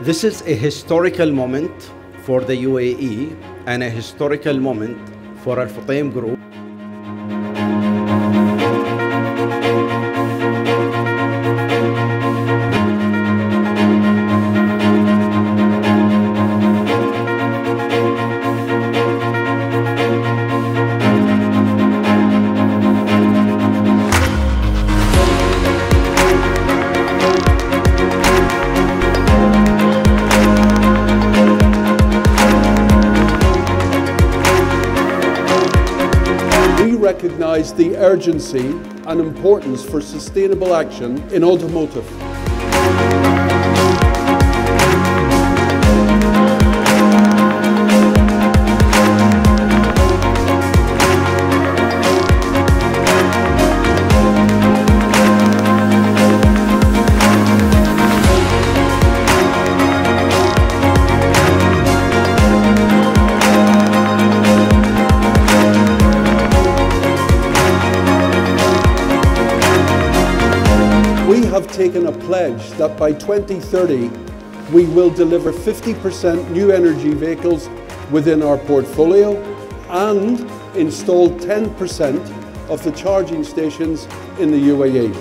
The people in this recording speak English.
This is a historical moment for the UAE and a historical moment for Al Futtaim Group. We recognise the urgency and importance for sustainable action in automotive. Have taken a pledge that by 2030 we will deliver 50% new energy vehicles within our portfolio and install 10% of the charging stations in the UAE.